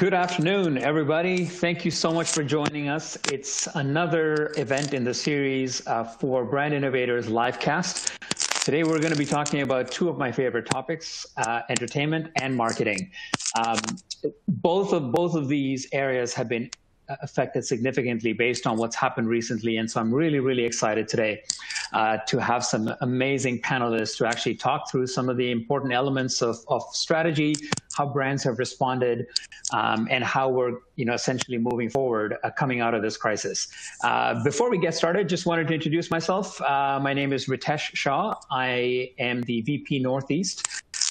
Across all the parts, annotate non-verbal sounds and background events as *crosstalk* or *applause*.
Good afternoon, everybody. Thank you so much for joining us. It's another event in the series uh, for Brand Innovators Livecast. Today, we're going to be talking about two of my favorite topics, uh, entertainment and marketing. Um, both of both of these areas have been affected significantly based on what's happened recently. And so I'm really, really excited today uh, to have some amazing panelists to actually talk through some of the important elements of, of strategy, how brands have responded, um, and how we're you know, essentially moving forward uh, coming out of this crisis. Uh, before we get started, just wanted to introduce myself. Uh, my name is Ritesh Shah. I am the VP Northeast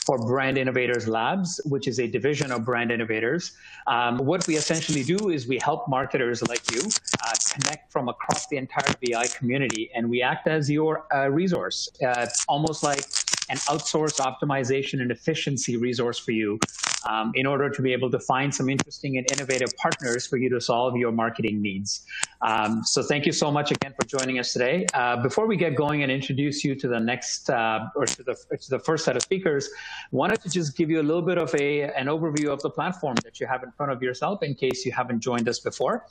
for Brand Innovators Labs, which is a division of Brand Innovators. Um, what we essentially do is we help marketers like you uh, connect from across the entire BI community, and we act as your uh, resource, uh, almost like an outsourced optimization and efficiency resource for you um, in order to be able to find some interesting and innovative partners for you to solve your marketing needs. Um, so thank you so much again for joining us today. Uh, before we get going and introduce you to the next uh, or to the, to the first set of speakers, wanted to just give you a little bit of a, an overview of the platform that you have in front of yourself in case you haven't joined us before.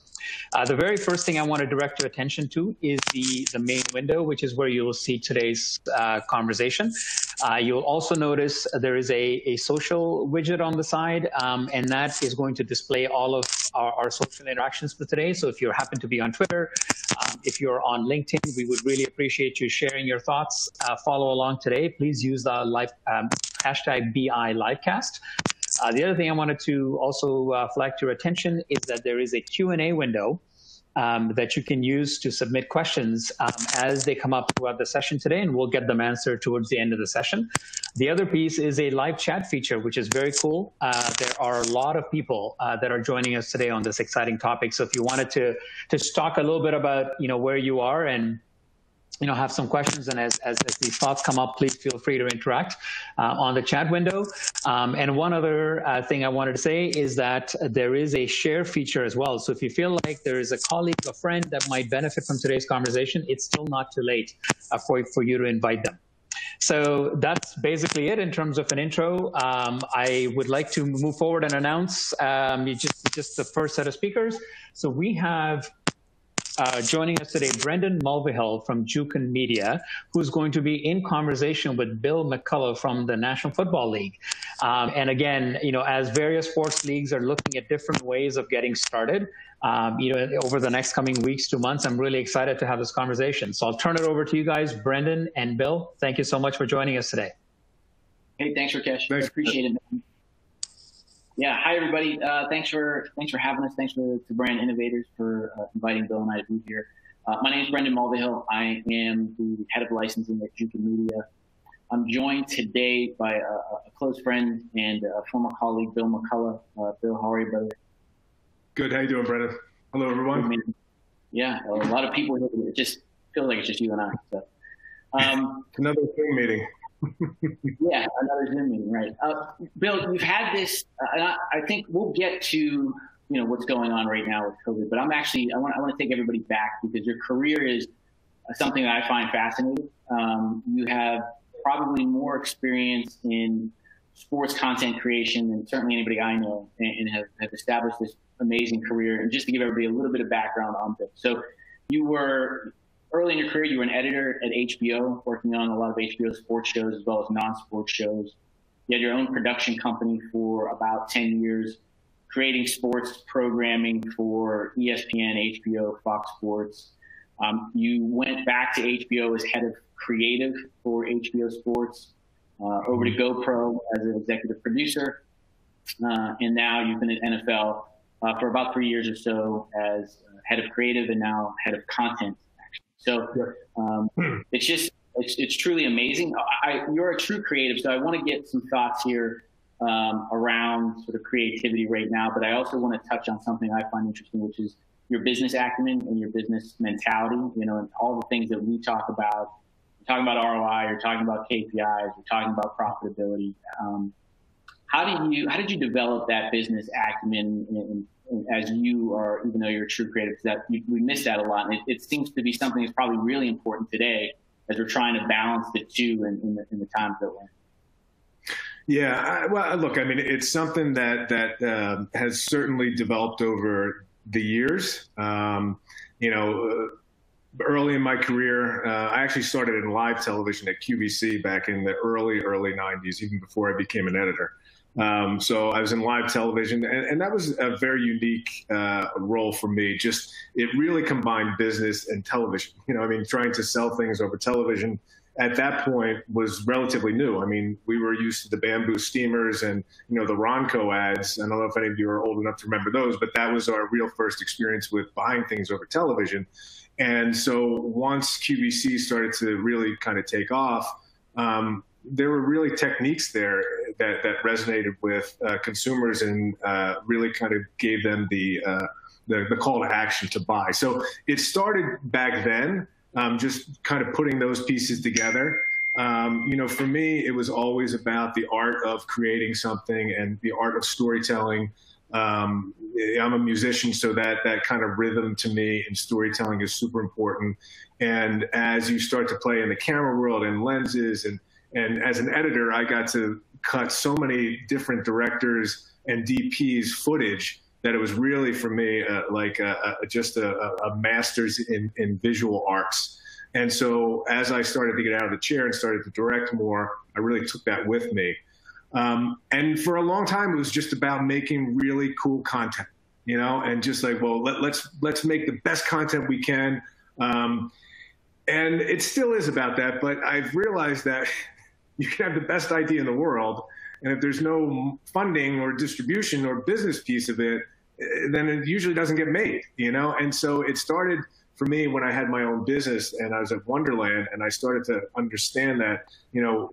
Uh, the very first thing I want to direct your attention to is the, the main window, which is where you will see today's uh, conversation. Uh, you'll also notice there is a, a social widget on the side, um, and that is going to display all of our, our, social interactions for today. So if you happen to be on Twitter, um, if you're on LinkedIn, we would really appreciate you sharing your thoughts. Uh, follow along today. Please use the live, um, hashtag BI Livecast. Uh, the other thing I wanted to also uh, flag to your attention is that there is a Q&A window um, that you can use to submit questions um, as they come up throughout the session today, and we'll get them answered towards the end of the session. The other piece is a live chat feature, which is very cool. Uh, there are a lot of people uh, that are joining us today on this exciting topic. So if you wanted to to talk a little bit about you know where you are and you know, have some questions, and as, as, as, these thoughts come up, please feel free to interact uh, on the chat window. Um, and one other uh, thing I wanted to say is that there is a share feature as well. So if you feel like there is a colleague, a friend that might benefit from today's conversation, it's still not too late uh, for, for you to invite them. So that's basically it in terms of an intro. Um, I would like to move forward and announce um, just, just the first set of speakers. So we have uh, joining us today, Brendon Mulvihill from Jukin Media, who's going to be in conversation with Bill McCullough from the National Football League. Um, and again, you know, as various sports leagues are looking at different ways of getting started, um, you know, over the next coming weeks to months, I'm really excited to have this conversation. So I'll turn it over to you guys, Brendon and Bill. Thank you so much for joining us today. Hey, thanks, Rakesh. Very appreciate it. Yeah, hi everybody. Uh, thanks for thanks for having us. Thanks for to Brand Innovators for uh, inviting Bill and I to be here. Uh, my name is Brendon Mulvihill. I am the head of licensing at Jukin Media. I'm joined today by a, a, close friend and a former colleague, Bill McCullough. Uh, Bill, how are you, brother? Good. How you doing, Brendon? Hello, everyone. Yeah, a lot of people here. It just feels like it's just you and I. So, um, another Zoom meeting yeah, another Zoom meeting, right? Uh, Bill, you've had this, uh, I, I, think we'll get to you know what's going on right now with COVID. But I'm actually I want I want to take everybody back because your career is something that I find fascinating. Um, you have probably more experience in sports content creation than certainly anybody I know, and, and have, have established this amazing career. And just to give everybody a little bit of background on this, so you were early in your career, you were an editor at HBO, working on a lot of HBO sports shows as well as non-sports shows. You had your own production company for about 10 years, creating sports programming for ESPN, HBO, Fox Sports. Um, you went back to HBO as head of creative for HBO Sports, uh, over to GoPro as an executive producer, uh, and now you've been at NFL uh, for about three years or so as head of creative and now head of content so um, it's just it's, it's truly amazing. I, you're a true creative, so I want to get some thoughts here um, around sort of creativity right now. But I also want to touch on something I find interesting, which is your business acumen and your business mentality. You know, and all the things that we talk about. You're talking about ROI. You're talking about KPIs. You're talking about profitability. Um, how do you how did you develop that business acumen as you are, even though you're a true creative, that we miss that a lot. And it, it, seems to be something that's probably really important today as we're trying to balance the two in, in, the, in the times that we're in. Yeah, I, well, look, I mean, it's something that that uh, has certainly developed over the years. Um, you know, uh, early in my career, uh, I actually started in live television at QVC back in the early early '90s, even before I became an editor. Um, so I was in live television, and, and that was a very unique uh, role for me. Just it really combined business and television. You know, I mean, trying to sell things over television at that point was relatively new. I mean, we were used to the bamboo steamers and you know the Ronco ads. I don't know if any of you are old enough to remember those, but that was our real first experience with buying things over television. And so once QVC started to really kind of take off, um, there were really techniques there that, that resonated with uh, consumers and uh, really kind of gave them the, uh, the, the call to action to buy. So it started back then um, just kind of putting those pieces together. Um, you know, for me, it was always about the art of creating something and the art of storytelling. Um, I'm a musician, so that that kind of rhythm to me and storytelling is super important. And as you start to play in the camera world and lenses, and and as an editor, I got to cut so many different directors and DPs footage that it was really for me uh, like a, a, just a, a master's in, in visual arts. And so as I started to get out of the chair and started to direct more, I really took that with me. Um, and for a long time, it was just about making really cool content, you know, and just like, well, let, us let's, let's make the best content we can. Um, and it still is about that, but I've realized that you can have the best idea in the world, and if there's no funding or distribution or business piece of it, eh, then it usually doesn't get made, you know? And so it started for me when I had my own business and I was at Wonderland and I started to understand that, you know,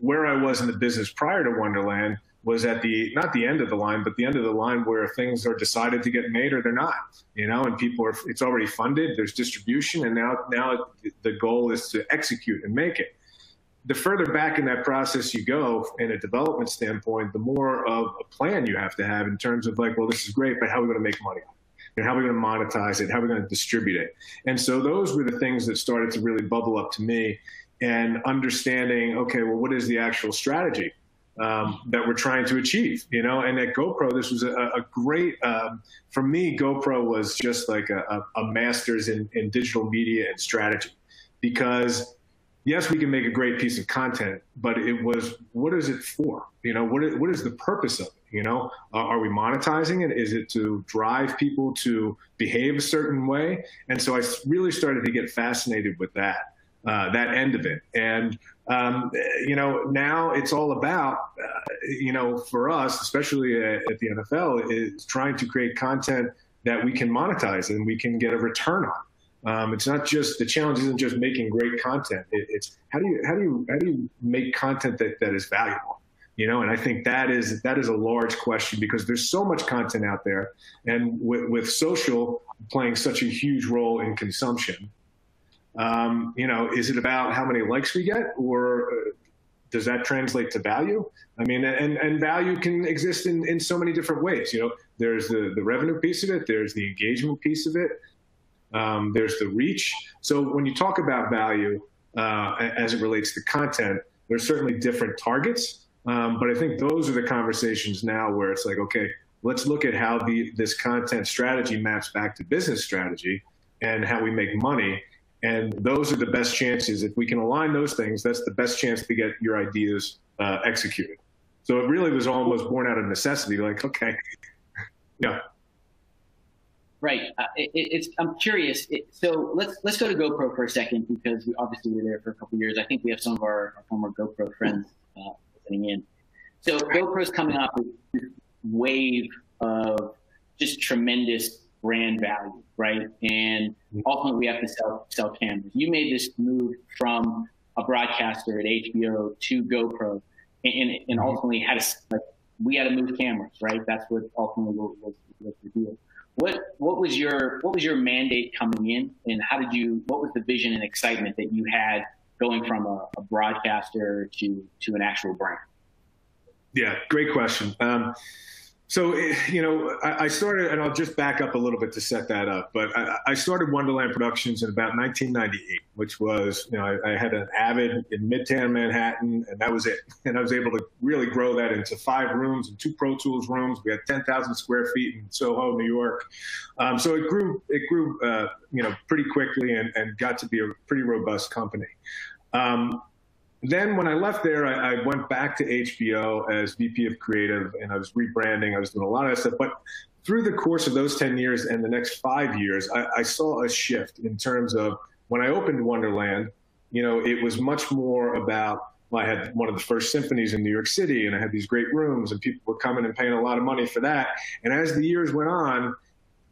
where I was in the business prior to Wonderland was at the not the end of the line, but the end of the line where things are decided to get made or they're not, you know, and people are it's already funded, there's distribution, and now now the goal is to execute and make it the further back in that process you go in a development standpoint, the more of a plan you have to have in terms of like, well, this is great, but how are we going to make money? And how are we going to monetize it? How are we going to distribute it? And so those were the things that started to really bubble up to me and understanding, okay, well, what is the actual strategy? Um, that we're trying to achieve, you know. And at GoPro, this was a, a great um, for me. GoPro was just like a, a master's in, in digital media and strategy, because yes, we can make a great piece of content, but it was what is it for? You know, what is, what is the purpose of it? You know, uh, are we monetizing it? Is it to drive people to behave a certain way? And so I really started to get fascinated with that, uh, that end of it. And um, you know, now it's all about, uh, you know, for us, especially at, at the NFL, is trying to create content that we can monetize and we can get a return on. Um, it's not just the challenge isn't just making great content. It, it's how do you how do you how do you make content that, that is valuable? You know, and I think that is that is a large question because there's so much content out there, and with, with social playing such a huge role in consumption, um, you know, is it about how many likes we get, or uh, does that translate to value? I mean, and, and value can exist in, in so many different ways. You know, there's the, the revenue piece of it, there's the engagement piece of it, um, there's the reach. So when you talk about value uh, as it relates to content, there's certainly different targets. Um, but I think those are the conversations now where it's like, okay, let's look at how the, this content strategy maps back to business strategy and how we make money. And those are the best chances. If we can align those things, that's the best chance to get your ideas uh, executed. So it really was almost born out of necessity. Like, okay, *laughs* yeah. Right. Uh, it, it's. I'm curious. It, so let's let's go to GoPro for a second because we obviously were there for a couple years. I think we have some of our, our former GoPro friends uh, listening in. So GoPro's coming off with this wave of just tremendous brand value, right? And ultimately, we have to sell sell cameras. You made this move from a broadcaster at HBO to GoPro, and, and mm-hmm. ultimately had to like, we had to move cameras, right? That's what ultimately was, was, was the deal. What what was your what was your mandate coming in, and how did you? What was the vision and excitement that you had going from a, a broadcaster to to an actual brand? Yeah, great question. Um, so, you know, I, started, and I'll just back up a little bit to set that up. But I, started Wonderland Productions in about 1998, which was, you know, I, I, had an Avid in Midtown Manhattan, and that was it. *laughs* And I was able to really grow that into five rooms and two Pro Tools rooms. We had 10,000 square feet in Soho, New York. Um, so it grew, it grew, uh, you know, pretty quickly, and, and got to be a pretty robust company. Um, then when I left there, I, I, went back to HBO as VP of Creative, and I was rebranding. I was doing a lot of that stuff. But through the course of those 10 years and the next five years, I, I saw a shift in terms of when I opened Wonderland, you know, it was much more about well, I had one of the first symphonies in New York City, and I had these great rooms, and people were coming and paying a lot of money for that. And as the years went on,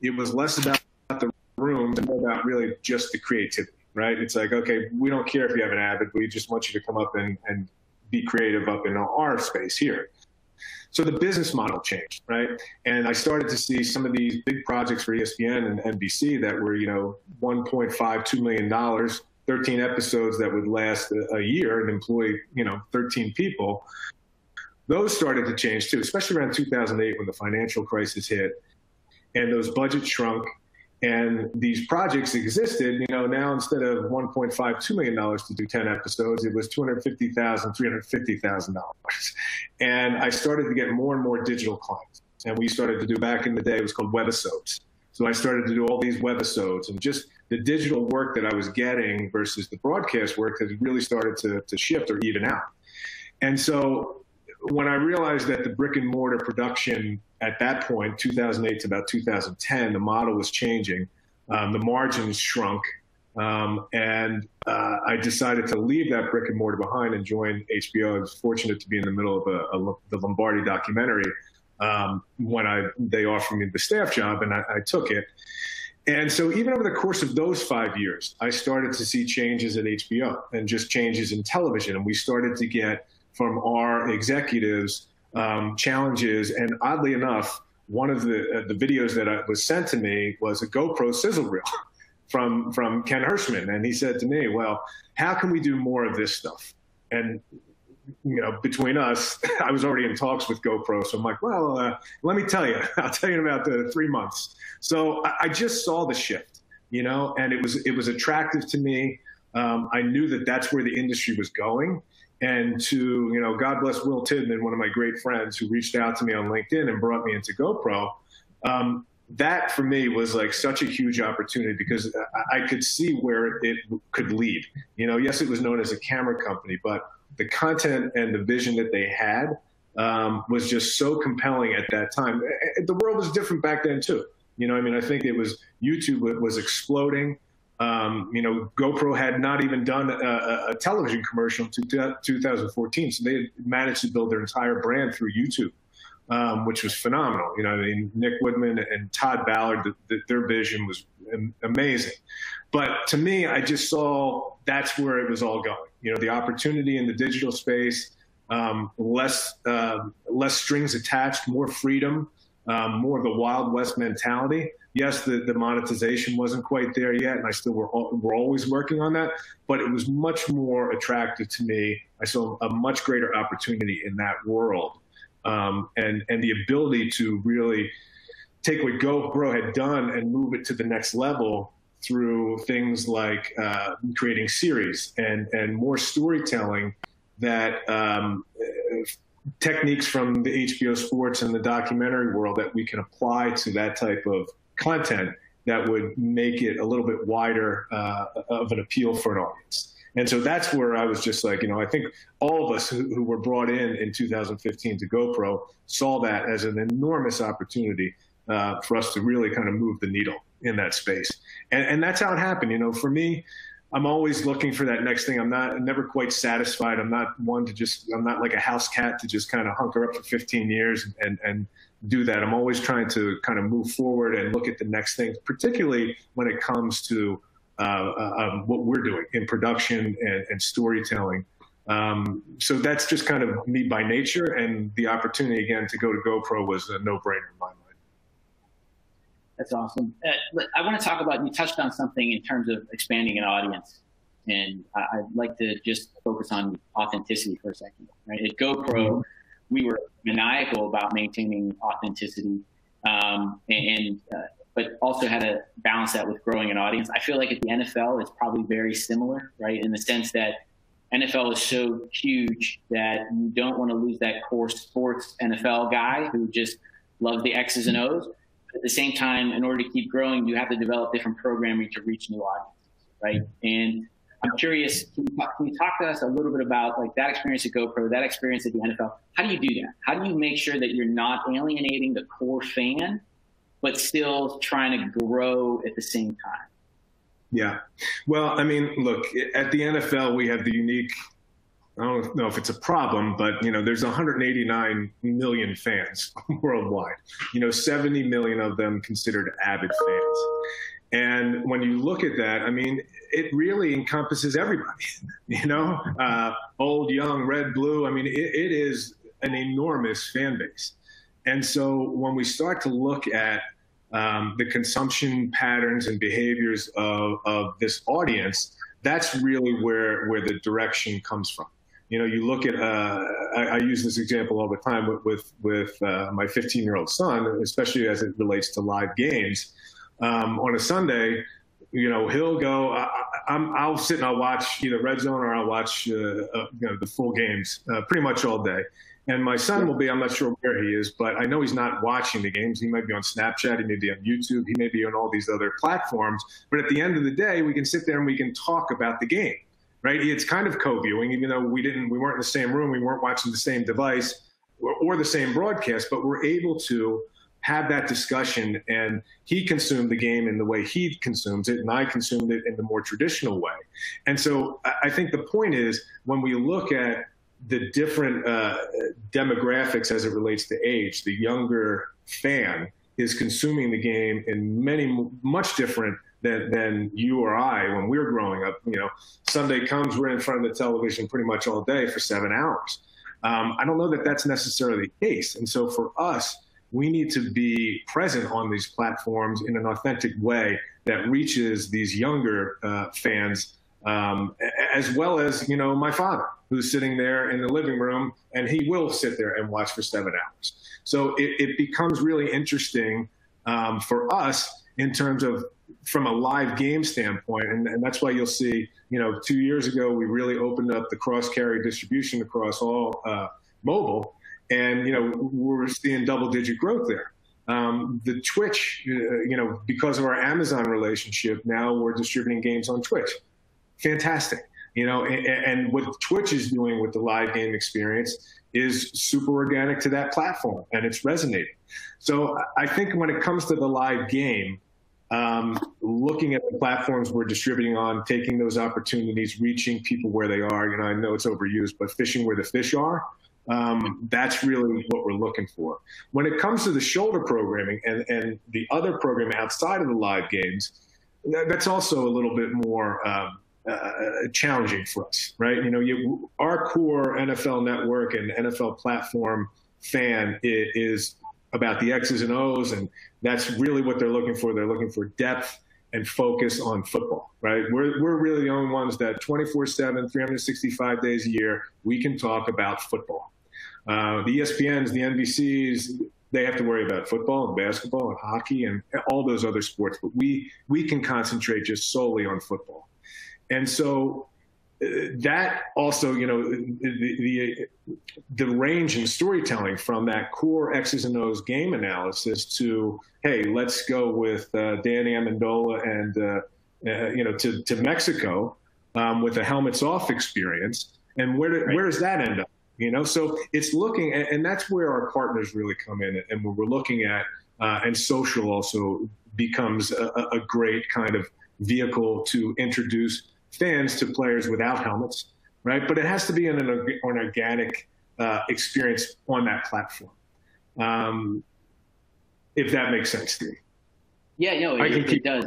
it was less about the rooms and more about really just the creativity right? It's like, okay, we don't care if you have an Avid, we just want you to come up and, and be creative up in our space here. So the business model changed, right? And I started to see some of these big projects for ESPN and NBC that were, you know, 1.5, $2 million, 13 episodes that would last a, a year and employ, you know, 13 people. Those started to change too, especially around 2008 when the financial crisis hit and those budgets shrunk and these projects existed, you know, now instead of $1.5, $2 million to do 10 episodes, it was $250,000, $350,000. And I started to get more and more digital clients. And we started to do back in the day, it was called webisodes. So I started to do all these webisodes and just the digital work that I was getting versus the broadcast work has really started to, to shift or even out. And so when I realized that the brick and mortar production at that point, 2008 to about 2010, the model was changing. Um, the margins shrunk. Um, and uh, I decided to leave that brick and mortar behind and join HBO. I was fortunate to be in the middle of a, a, the Lombardi documentary um, when I they offered me the staff job, and I, I took it. And so, even over the course of those five years, I started to see changes at HBO and just changes in television. And we started to get from our executives um, challenges. And oddly enough, one of the uh, the videos that was sent to me was a GoPro sizzle reel from from Ken Hershman, and he said to me, "Well, how can we do more of this stuff?" And you know, between us, *laughs* I was already in talks with GoPro, so I'm like, "Well, uh, let me tell you, *laughs* I'll tell you in about the three months." So I, I just saw the shift, you know, and it was it was attractive to me. Um, I knew that that's where the industry was going and to you know god bless will tidman one of my great friends who reached out to me on linkedin and brought me into gopro. Um, that for me was like such a huge opportunity because I, could see where it could lead. You know yes it was known as a camera company but the content and the vision that they had um, was just so compelling at that time. The world was different back then too. You know i mean i think it was youtube was exploding um, you know, GoPro had not even done a, a television commercial to 2014, so they managed to build their entire brand through YouTube, um, which was phenomenal. You know, I mean, Nick Woodman and Todd Ballard, the, the, their vision was amazing. But to me, I just saw that's where it was all going. You know, the opportunity in the digital space, um, less uh, less strings attached, more freedom, um, more of the Wild West mentality yes, the, the monetization wasn't quite there yet, and I still were we're always working on that. But it was much more attractive to me. I saw a much greater opportunity in that world, um, and and the ability to really take what GoPro had done and move it to the next level through things like uh, creating series and and more storytelling that um, techniques from the HBO sports and the documentary world that we can apply to that type of content that would make it a little bit wider uh, of an appeal for an audience. And so that's where I was just like, you know, I think all of us who, who, were brought in in 2015 to GoPro saw that as an enormous opportunity uh, for us to really kind of move the needle in that space. And, and that's how it happened. You know, for me, I'm always looking for that next thing. I'm not I'm never quite satisfied. I'm not one to just I'm not like a house cat to just kind of hunker up for 15 years and and do that. I'm always trying to kind of move forward and look at the next thing, particularly when it comes to uh, uh, um, what we're doing in production and, and storytelling. Um, so that's just kind of me by nature, and the opportunity again to go to GoPro was a no-brainer in my mind. That's awesome. Uh, I want to talk about you touched on something in terms of expanding an audience, and I, would like to just focus on authenticity for a second. Right, at GoPro. Mm-hmm we were maniacal about maintaining authenticity, um, and uh, but also had to balance that with growing an audience. I feel like at the NFL, it's probably very similar, right? In the sense that NFL is so huge that you don't want to lose that core sports NFL guy who just loves the X's and O's. But at the same time, in order to keep growing, you have to develop different programming to reach new audiences, right? And I'm curious, can you, talk, can you talk to us a little bit about like that experience at GoPro, that experience at the NFL? How do you do that? How do you make sure that you're not alienating the core fan, but still trying to grow at the same time? Yeah. Well, I mean, look, at the NFL, we have the unique, I don't know if it's a problem, but, you know, there's 189 million fans *laughs* worldwide, you know, 70 million of them considered avid fans. And when you look at that, I mean, it really encompasses everybody, *laughs* you know, uh, old, young, red, blue. I mean, it, it is an enormous fan base. And so when we start to look at um, the consumption patterns and behaviors of, of this audience, that's really where, where the direction comes from. You know, you look at, uh, I, I, use this example all the time with, with, with uh, my 15 year old son, especially as it relates to live games. Um, on a Sunday, you know, he'll go, I, am I'll sit and I'll watch either Red Zone or I'll watch, uh, uh you know, the full games uh, pretty much all day. And my son will be, I'm not sure where he is, but I know he's not watching the games. He might be on Snapchat, he may be on YouTube, he may be on all these other platforms. But at the end of the day, we can sit there and we can talk about the game, right? It's kind of co-viewing, even though we didn't, we weren't in the same room, we weren't watching the same device or, or the same broadcast, but we're able to have that discussion and he consumed the game in the way he consumes it and I consumed it in the more traditional way. And so I think the point is when we look at the different uh, demographics as it relates to age. The younger fan is consuming the game in many much different than, than you or I when we were growing up. You know, Sunday comes, we're in front of the television pretty much all day for seven hours. Um, I don't know that that's necessarily the case. And so for us, we need to be present on these platforms in an authentic way that reaches these younger uh, fans um, as well as you know my father who's sitting there in the living room and he will sit there and watch for seven hours. So it, it becomes really interesting um, for us in terms of from a live game standpoint and, and, that's why you'll see you know two years ago we really opened up the cross carry distribution across all uh, mobile and you know we're seeing double digit growth there um, the Twitch, uh, you know, because of our Amazon relationship, now we're distributing games on Twitch fantastic. You know, and, and what Twitch is doing with the live game experience is super organic to that platform, and it's resonating. So I think when it comes to the live game, um, looking at the platforms we're distributing on, taking those opportunities, reaching people where they are. You know, I know it's overused, but fishing where the fish are. Um, that's really what we're looking for. When it comes to the shoulder programming and, and the other programming outside of the live games, that's also a little bit more um, uh, challenging for us, right? You know, you, our core NFL network and NFL platform fan is, is about the X's and O's, and that's really what they're looking for. They're looking for depth and focus on football, right? We're, we're really the only ones that 24 7, 365 days a year, we can talk about football. Uh, the ESPNs, the NBCs, they have to worry about football and basketball and hockey and all those other sports, but we, we can concentrate just solely on football. And so that also, you know, the, the, the range in storytelling from that core X's and O's game analysis to, hey, let's go with uh, Danny Amendola and, uh, uh, you know, to, to Mexico um, with a helmets off experience. And where, do, right. where does that end up? You know, so it's looking, and, and that's where our partners really come in, and what we're looking at, uh, and social also becomes a, a great kind of vehicle to introduce fans to players without helmets, right? But it has to be an, an organic uh, experience on that platform. Um, if that makes sense to you. Yeah, no, it, it, it does.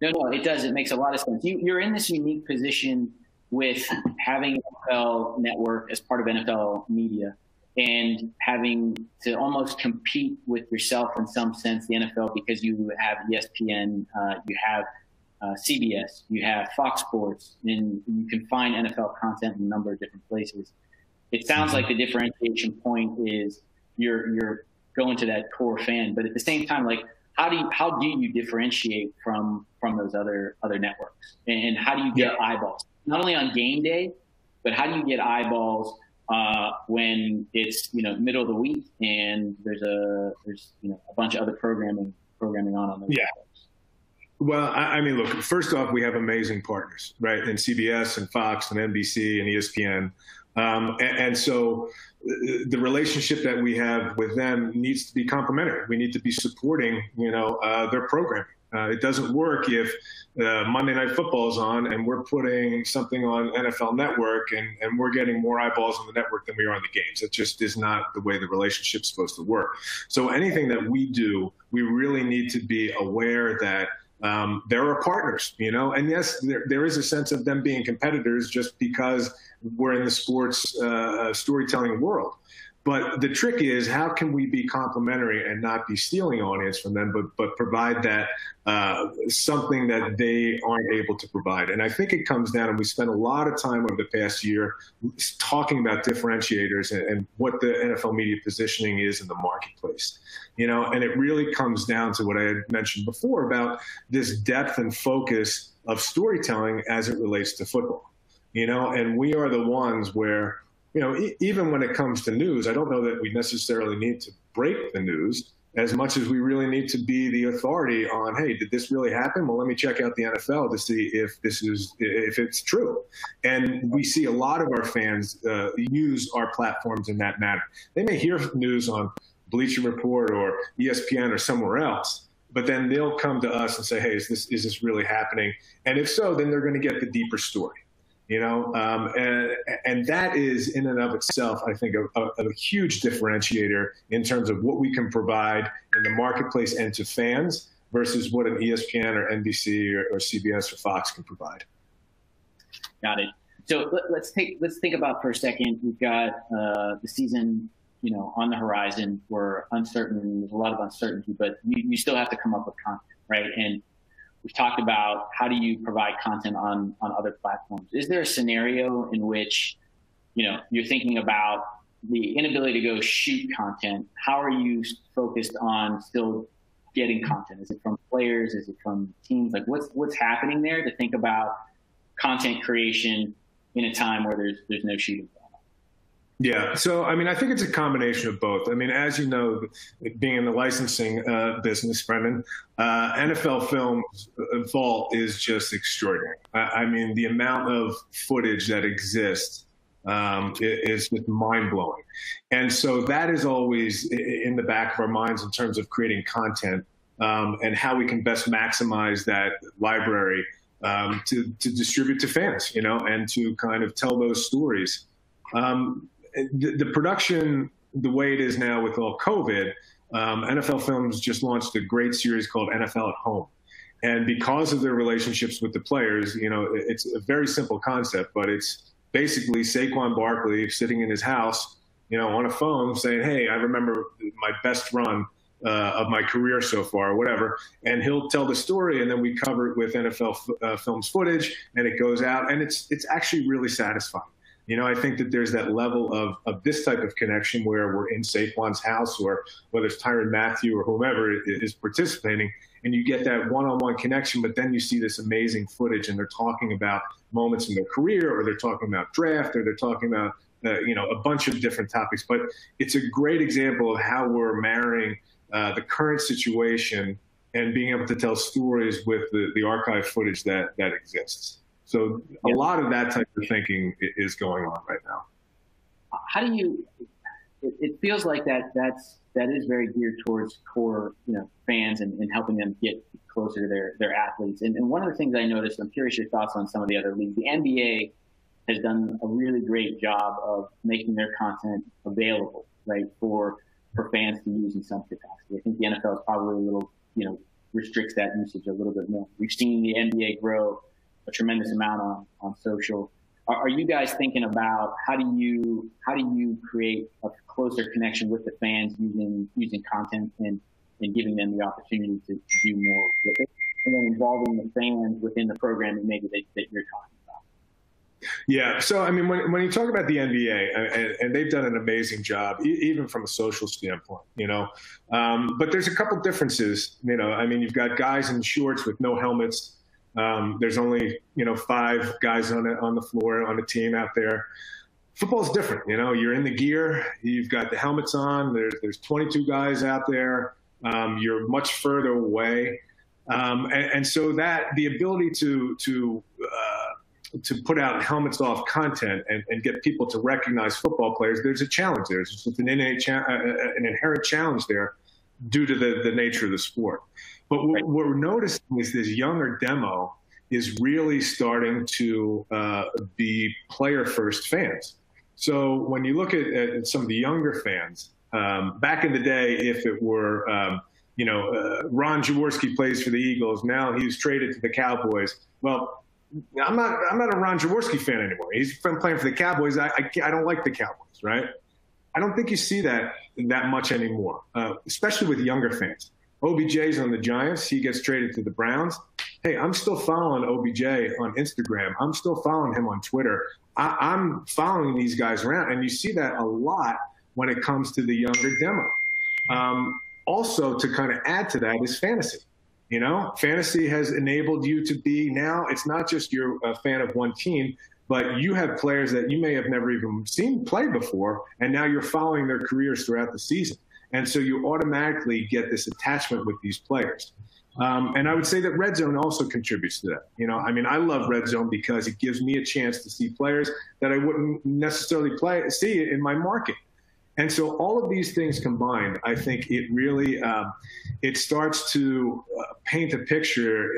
No, no, it does. It makes a lot of sense. You, you're in this unique position with having NFL Network as part of NFL media and having to almost compete with yourself in some sense, the NFL, because you have ESPN, uh, you have uh, CBS, you have Fox Sports, and you can find NFL content in a number of different places. it sounds mm-hmm. like the differentiation point is you're you're going to that core fan, but at the same time, like how do you how do you differentiate from from those other other networks, and how do you get yeah. eyeballs not only on game day, but how do you get eyeballs uh, when it's you know middle of the week and there's a there's you know a bunch of other programming programming on on those yeah. Networks? Well, I, I mean, look. First off, we have amazing partners, right? And CBS and Fox and NBC and ESPN, um, and, and, so the relationship that we have with them needs to be complementary. We need to be supporting, you know, uh, their programming. Uh, it doesn't work if uh, Monday Night Football is on and we're putting something on NFL Network and, and we're getting more eyeballs on the network than we are on the games. It just is not the way the relationship's supposed to work. So anything that we do, we really need to be aware that um, there are partners, you know, and yes, there, there is a sense of them being competitors just because we're in the sports uh, storytelling world. But the trick is, how can we be complementary and not be stealing audience from them, but but provide that uh, something that they aren't able to provide? And I think it comes down, and we spent a lot of time over the past year talking about differentiators and, and what the NFL media positioning is in the marketplace. You know, and it really comes down to what I had mentioned before about this depth and focus of storytelling as it relates to football. You know, and we are the ones where you know, e- even when it comes to news, I don't know that we necessarily need to break the news as much as we really need to be the authority on, hey, did this really happen? Well, let me check out the NFL to see if this is if it's true. And we see a lot of our fans uh, use our platforms in that manner. They may hear news on Bleacher Report or ESPN or somewhere else, but then they'll come to us and say, hey, is this is this really happening? And if so, then they're going to get the deeper story you know, um, and, and that is in and of itself, I think, a, a, a, huge differentiator in terms of what we can provide in the marketplace and to fans versus what an ESPN or NBC or, or CBS or Fox can provide. Got it. So let, us take let's think about for a second. We've got uh, the season, you know, on the horizon. We're uncertain. There's a lot of uncertainty, but you, you still have to come up with content, right? And We've talked about how do you provide content on, on other platforms. Is there a scenario in which, you know, you're thinking about the inability to go shoot content? How are you focused on still getting content? Is it from players? Is it from teams? Like what's what's happening there to think about content creation in a time where there's there's no shooting? Yeah. So, I mean, I think it's a combination of both. I mean, as you know, being in the licensing uh, business, Brendon, uh, NFL Films Vault is just extraordinary. I, I, mean, the amount of footage that exists um, is just mind blowing. And so that is always in the back of our minds in terms of creating content um, and how we can best maximize that library um, to, to distribute to fans, you know, and to kind of tell those stories. Um, the, the, production, the way it is now with all COVID, um, NFL Films just launched a great series called NFL at Home. And because of their relationships with the players, you know, it's a very simple concept, but it's basically Saquon Barkley sitting in his house, you know, on a phone saying, Hey, I remember my best run uh, of my career so far, or whatever. And he'll tell the story, and then we cover it with NFL uh, Films footage, and it goes out, and it's it's actually really satisfying. You know, I think that there's that level of, of this type of connection where we're in Saquon's house or whether it's Tyrann Mathieu or whomever is participating, and you get that one-on-one connection, but then you see this amazing footage and they're talking about moments in their career or they're talking about draft or they're talking about, uh, you know, a bunch of different topics. But it's a great example of how we're marrying uh, the current situation and being able to tell stories with the, the archive footage that, that exists. So a yeah. lot of that type of thinking is going on right now. How do you? It, it, feels like that. That's that is very geared towards core, you know, fans and, and helping them get closer to their their athletes. And, and one of the things I noticed, I'm curious your thoughts on some of the other leagues. The NBA has done a really great job of making their content available, right, for for fans to use in some capacity. I think the NFL is probably a little, you know, restricts that usage a little bit more. We've seen the NBA grow a tremendous amount on, on social. Are, are, you guys thinking about how do you how do you create a closer connection with the fans using using content and, and giving them the opportunity to, to do more with it, and then involving the fans within the programming maybe that, that you're talking about? Yeah. So, I mean, when, when you talk about the NBA, and, and they've done an amazing job, even from a social standpoint, you know, um, but there's a couple differences, you know, I mean, you've got guys in shorts with no helmets. Um, there's only, you know, five guys on, a, on the floor on a team out there. Football's different, you know, you're in the gear, you've got the helmets on, there's, there's 22 guys out there. Um, you're much further away. Um, and, and, so that the ability to, to, uh, to put out helmets off content and, and, get people to recognize football players, there's a challenge there. There's an innate, cha- uh, uh, an inherent challenge there due to the, the nature of the sport. But what, what we're noticing is this younger demo is really starting to uh, be player first fans. So when you look at, at some of the younger fans, um, back in the day, if it were, um, you know, uh, Ron Jaworski plays for the Eagles, now he's traded to the Cowboys. Well, I'm not I'm not a Ron Jaworski fan anymore. He's been playing for the Cowboys. I, I, I don't like the Cowboys, right? I don't think you see that that much anymore, uh, especially with younger fans. OBJ's on the Giants. He gets traded to the Browns. Hey, I'm still following OBJ on Instagram. I'm still following him on Twitter. I, I'm following these guys around, and you see that a lot when it comes to the younger demo. Um, also, to kind of add to that is fantasy. You know, fantasy has enabled you to be now, it's not just you're a fan of one team, but you have players that you may have never even seen play before, and now you're following their careers throughout the season. And so you automatically get this attachment with these players. Um, and I would say that Red Zone also contributes to that. You know, I mean, I love Red Zone because it gives me a chance to see players that I wouldn't necessarily play see in my market. And so all of these things combined, I think it really um, it starts to uh, paint a picture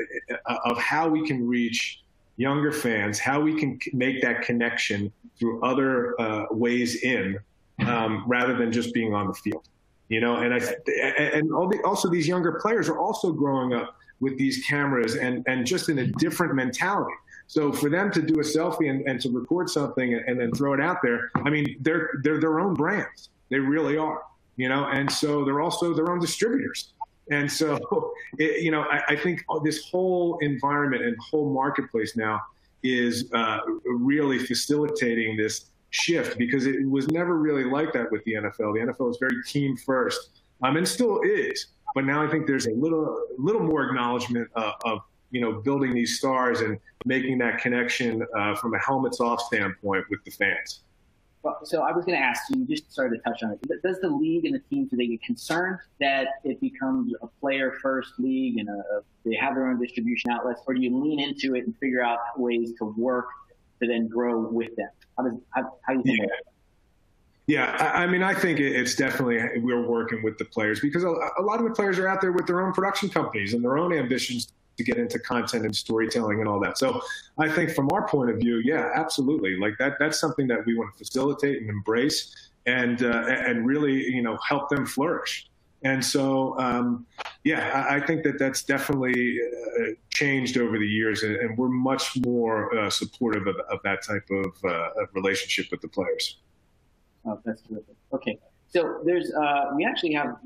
uh, of how we can reach younger fans, how we can make that connection through other uh, ways in, um, rather than just being on the field. You know, and I and also these younger players are also growing up with these cameras and and just in a different mentality. So for them to do a selfie and, and to record something and, and, then throw it out there, I mean, they're they're their own brands. They really are, you know. And so they're also their own distributors. And so, *laughs* it, you know, I, I, think this whole environment and whole marketplace now is uh, really facilitating this shift because it was never really like that with the NFL. The NFL is very team first, um, and still is. But now I think there's a little little more acknowledgement uh, of you know, building these stars and making that connection uh, from a helmets off standpoint with the fans. Well, so I was going to ask you, just started to touch on it. Does the league and the teams do they get concerned that it becomes a player first league and a, a, they have their own distribution outlets, or do you lean into it and figure out ways to work to then grow with them? How does how, how do you think? Yeah. Yeah, I mean, I think it's definitely we're working with the players because a, lot of the players are out there with their own production companies and their own ambitions to get into content and storytelling and all that. So I think from our point of view, yeah, absolutely. Like that, that's something that we want to facilitate and embrace and, uh, and really, you know, help them flourish. And so, um, yeah, I, I, think that that's definitely uh, changed over the years, and, and we're much more uh, supportive of, of, that type of, uh, of relationship with the players. Oh, that's terrific. Okay. So there's, uh, we actually have,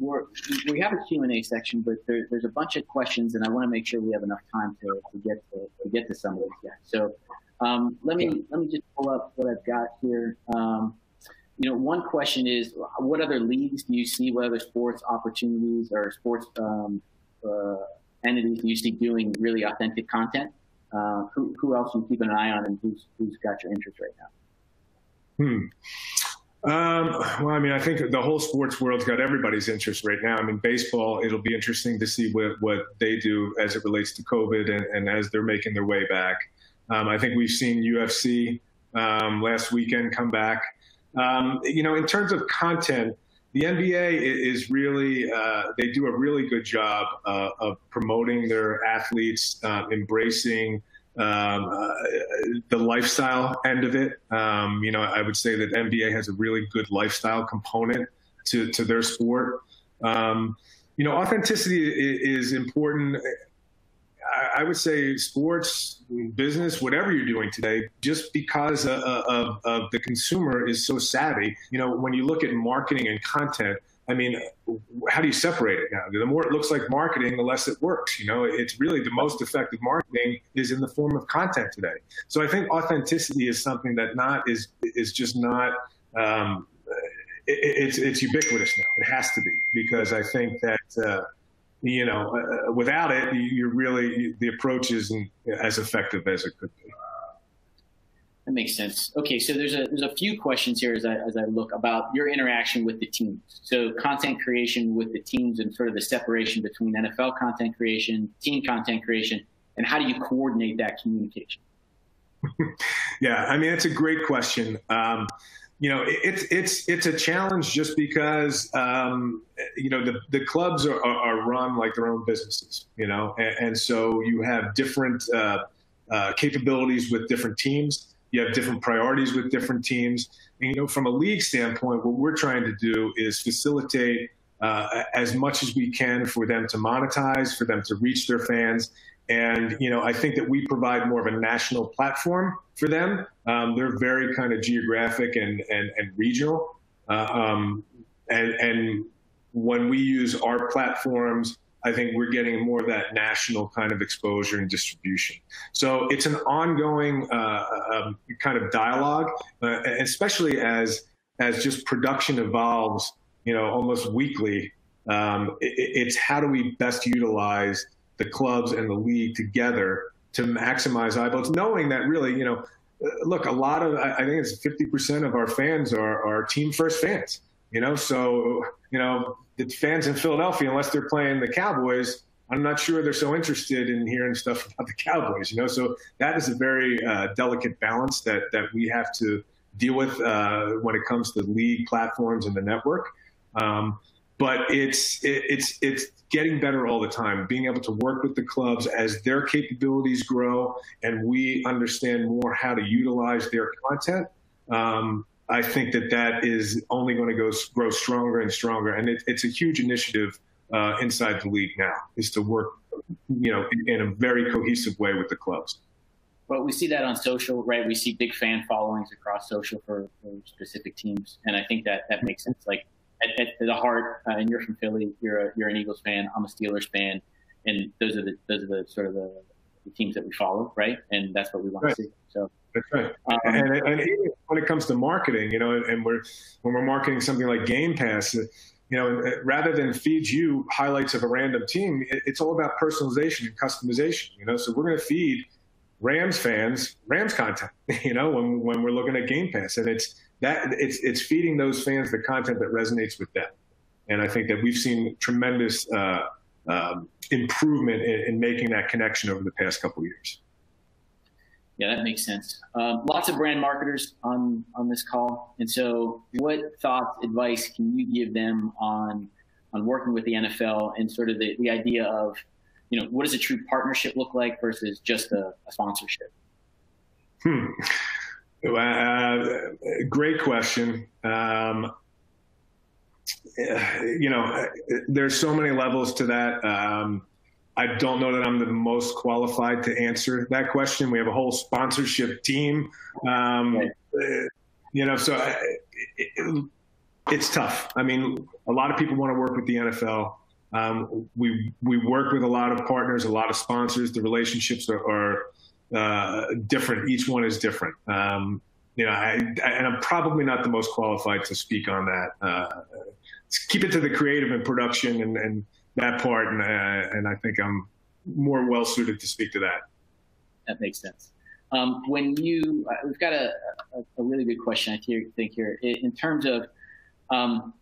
we have a Q&A section, but there, there's a bunch of questions and I want to make sure we have enough time to, to get to, to, get to some of these guys. So um, let me, let me just pull up what I've got here. Um, you know, one question is, what other leagues do you see? What other sports opportunities or sports um, uh, entities do you see doing really authentic content? Uh, who, who else you keeping an eye on and who's, who's got your interest right now? Hmm. Um, well, I mean, I think the whole sports world's got everybody's interest right now. I mean, baseball, it'll be interesting to see what, what they do as it relates to COVID and, and as they're making their way back. Um, I think we've seen UFC um, last weekend come back. Um, you know, in terms of content, the NBA is really, uh, they do a really good job uh, of promoting their athletes, uh, embracing um, uh, the lifestyle end of it. Um, you know, I would say that NBA has a really good lifestyle component to, to their sport. Um, you know, authenticity is, important. I, would say sports, business, whatever you're doing today, just because of, of, of the consumer is so savvy. You know, when you look at marketing and content, I mean, how do you separate it now? The more it looks like marketing, the less it works. You know, it's really the most effective marketing is in the form of content today. So I think authenticity is something that not is is just not. Um, it, it's it's ubiquitous now. It has to be because I think that. Uh, you know, uh, without it, you're really the approach isn't as effective as it could be. That makes sense. Okay, so there's a there's a few questions here as I as I look about your interaction with the teams. So content creation with the teams and sort of the separation between NFL content creation, team content creation, and how do you coordinate that communication? *laughs* yeah, I mean it's a great question. Um, you know, it's it's it's a challenge just because um, you know the the clubs are, are, run like their own businesses. You know, and, and so you have different uh, uh, capabilities with different teams you have different priorities with different teams. And, you know, from a league standpoint, what we're trying to do is facilitate uh, as much as we can for them to monetize, for them to reach their fans. And, you know, I think that we provide more of a national platform for them. Um, they're very kind of geographic and, and, and regional. Uh, um, and, and when we use our platforms, I think we're getting more of that national kind of exposure and distribution. So it's an ongoing uh, um, kind of dialogue, uh, especially as as just production evolves, you know, almost weekly. Um, it, it's how do we best utilize the clubs and the league together to maximize eyeballs, knowing that really, you know, look, a lot of I think it's 50% of our fans are, are team first fans. You know, so you know the fans in Philadelphia, unless they're playing the Cowboys, I'm not sure they're so interested in hearing stuff about the Cowboys. You know, so that is a very uh, delicate balance that that we have to deal with uh, when it comes to league platforms and the network. Um, but it's it, it's it's getting better all the time. Being able to work with the clubs as their capabilities grow and we understand more how to utilize their content. Um, I think that that is only going to go grow stronger and stronger, and it, it's a huge initiative uh, inside the league now is to work, you know, in, in, a very cohesive way with the clubs. Well, we see that on social, right? We see big fan followings across social for, for specific teams, and I think that that makes sense. Like at, at the heart, uh, and you're from Philly, you're a, you're an Eagles fan, I'm a Steelers fan, and those are the those are the sort of the, the teams that we follow, right? And that's what we want right. to see. So that's right. Um, and, and, even when it comes to marketing, you know, and we're when we're marketing something like Game Pass, uh, you know, uh, rather than feed you highlights of a random team, it's all about personalization and customization. You know, so we're going to feed Rams fans Rams content. *laughs* You know, when when we're looking at Game Pass, and it's that it's it's feeding those fans the content that resonates with them. And I think that we've seen tremendous uh, um, improvement in, in making that connection over the past couple of years. Yeah, that makes sense. Um, lots of brand marketers on on this call, and so what thoughts, advice can you give them on on working with the NFL and sort of the, the idea of, you know, what does a true partnership look like versus just a, a sponsorship? Hmm. Uh, great question. Um, you know, there's so many levels to that. Um, I don't know that I'm the most qualified to answer that question. We have a whole sponsorship team. Um. You know, so uh, it, it's tough. I mean, a lot of people want to work with the NFL. Um, we we work with a lot of partners, a lot of sponsors. The relationships are, are uh, different. Each one is different. Um, you know, I, I, and I'm probably not the most qualified to speak on that. Uh, keep it to the creative and production and, and that part, and, uh, and I think I'm more well suited to speak to that. That makes sense. Um, when you, uh, we've got a, a, a, really good question, I think here, in terms of um,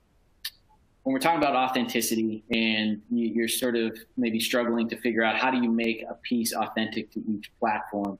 when we're talking about authenticity and you, are sort of maybe struggling to figure out how do you make a piece authentic to each platform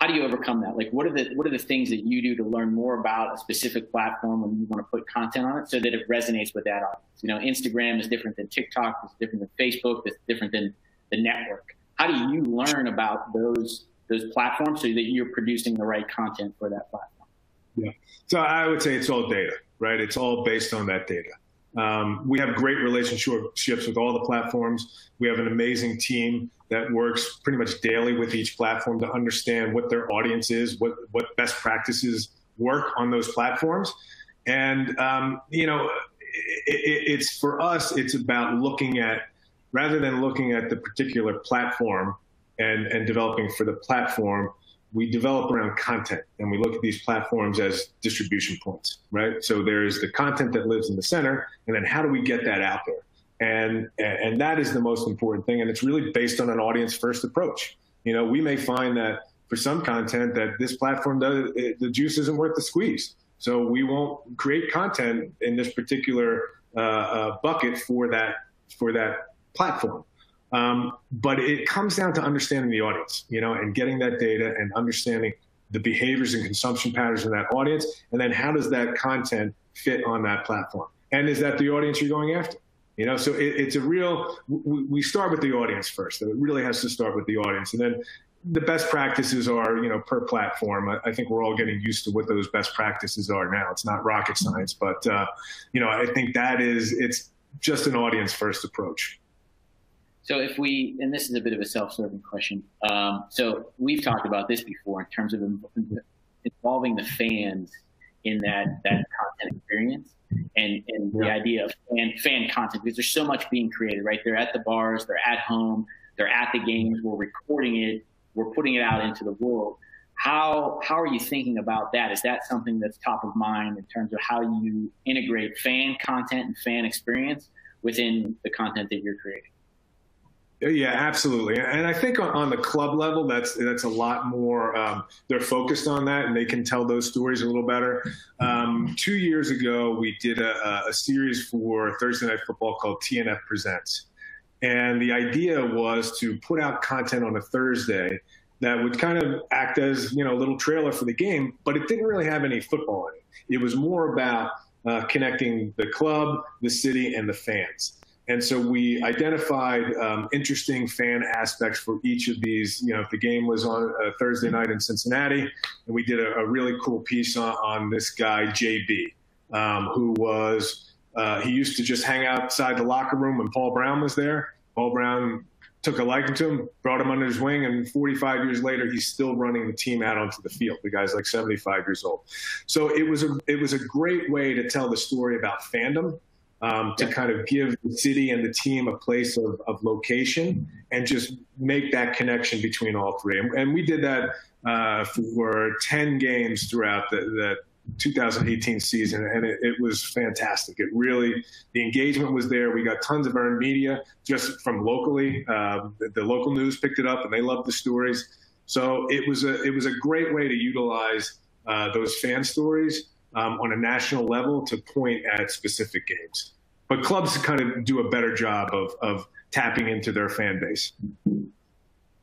how do you overcome that? Like, what are the what are the things that you do to learn more about a specific platform when you want to put content on it, so that it resonates with that audience? You know, Instagram is different than TikTok, it's different than Facebook, it's different than the network. How do you learn about those those platforms so that you're producing the right content for that platform? Yeah. So I would say it's all data, right? It's all based on that data. Um, we have great relationships with all the platforms. We have an amazing team that works pretty much daily with each platform to understand what their audience is, what what best practices work on those platforms, and um, you know, it, it's for us, it's about looking at rather than looking at the particular platform and, and developing for the platform, we develop around content and we look at these platforms as distribution points, right? So there's the content that lives in the center, and then how do we get that out there? And, and that is the most important thing. And it's really based on an audience first approach. You know, we may find that for some content that this platform does, it, the juice isn't worth the squeeze. So we won't create content in this particular uh, uh, bucket for that for that platform. Um, but it comes down to understanding the audience, you know, and getting that data and understanding the behaviors and consumption patterns of that audience, and then how does that content fit on that platform? And is that the audience you're going after? You know, so it, it's a real. We, we start with the audience first. It really has to start with the audience, and then the best practices are, you know, per platform. I, I, think we're all getting used to what those best practices are now. It's not rocket science, but uh, you know, I think that is it's just an audience first approach. So if we, and this is a bit of a self-serving question. Um, so we've talked about this before in terms of involving the fans in that that content experience and, and yeah. the idea of fan, fan content because there's so much being created, right? They're at the bars, they're at home, they're at the games, we're recording it, we're putting it out into the world. How how are you thinking about that? Is that something that's top of mind in terms of how you integrate fan content and fan experience within the content that you're creating? Yeah, absolutely. And I think on, the club level, that's that's a lot more. Um, they're focused on that, and they can tell those stories a little better. Um, two years ago, we did a, a, series for Thursday Night Football called TNF Presents, and the idea was to put out content on a Thursday that would kind of act as you know a little trailer for the game, but it didn't really have any football in it. It was more about uh, connecting the club, the city, and the fans. And so we identified um, interesting fan aspects for each of these. You know, if the game was on a Thursday night in Cincinnati, and we did a, a really cool piece on, on this guy JB, um, who was uh, he used to just hang outside the locker room when Paul Brown was there. Paul Brown took a liking to him, brought him under his wing, and 45 years later, he's still running the team out onto the field. The guy's like 75 years old. So it was a it was a great way to tell the story about fandom um, to kind of give the city and the team a place of, of location and just make that connection between all three. And, and we did that uh, for 10 games throughout the, the 2018 season, and it, it, was fantastic. It really, the engagement was there. We got tons of earned media just from locally. Uh, the, the, local news picked it up, and they loved the stories. So it was a it was a great way to utilize uh, those fan stories um, on a national level to point at specific games. But clubs kind of do a better job of, of tapping into their fan base.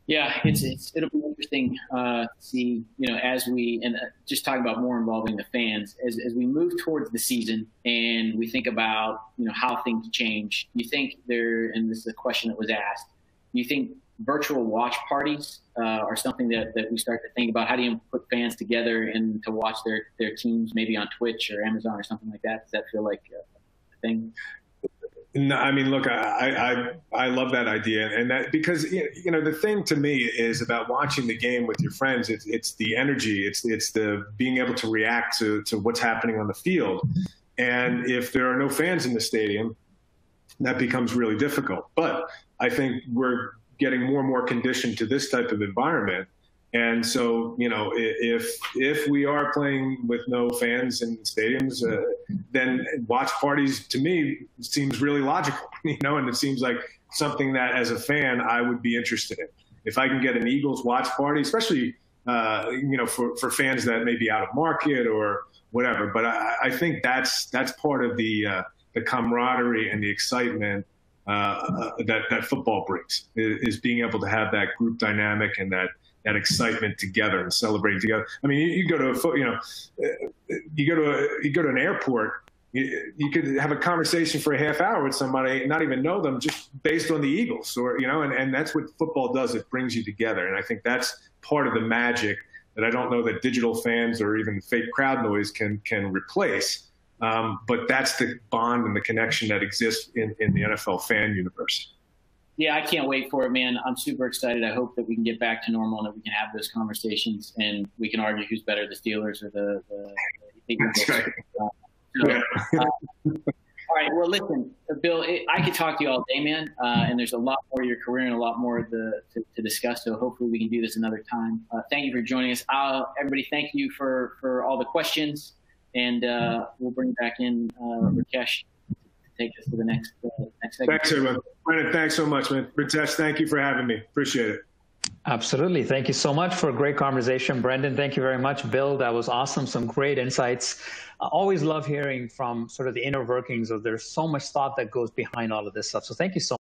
Yeah, it's, it's it'll be interesting uh, to see you know as we and uh, just talking about more involving the fans as, as we move towards the season and we think about you know how things change. You think there and this is a question that was asked. You think virtual watch parties uh, are something that, that we start to think about. How do you put fans together and to watch their, their teams maybe on Twitch or Amazon or something like that? Does that feel like a thing? No, I mean, look, I, I I love that idea, and that because you know the thing to me is about watching the game with your friends. It's it's the energy, it's it's the being able to react to to what's happening on the field, and if there are no fans in the stadium, that becomes really difficult. But I think we're getting more and more conditioned to this type of environment. And so, you know, if if we are playing with no fans in stadiums, uh, then watch parties to me seems really logical, *laughs* you know, and it seems like something that as a fan I would be interested in. If I can get an Eagles watch party, especially uh, you know for, for fans that may be out of market or whatever, but I, I think that's that's part of the uh, the camaraderie and the excitement uh, uh, that that football brings is, being able to have that group dynamic and that that excitement together and celebrating together. I mean, you, you go to a you know, uh, you go to a, you go to an airport. You, you, could have a conversation for a half hour with somebody, and not even know them, just based on the Eagles, or you know, and, and that's what football does. It brings you together, and I think that's part of the magic that I don't know that digital fans or even fake crowd noise can can replace. Um, but that's the bond and the connection that exists in, in the NFL fan universe. Yeah, I can't wait for it, man. I'm super excited. I hope that we can get back to normal and that we can have those conversations and we can argue who's better, the Steelers or the. the, the That's right. Uh, so, uh, All right. Well, listen, Bill, it, I could talk to you all day, man. Uh, and there's a lot more of your career and a lot more the, to, to, discuss. So hopefully we can do this another time. Uh, thank you for joining us. Uh, everybody, thank you for, for all the questions. And uh, we'll bring back in uh, Rakesh to take us to the next, uh, next segment. Thanks, everyone. Brendon, thanks so much, man. Ritesh, thank you for having me. Appreciate it. Absolutely. Thank you so much for a great conversation. Brendon, thank you very much. Bill, that was awesome. Some great insights. I always love hearing from sort of the inner workings of there's so much thought that goes behind all of this stuff. So thank you so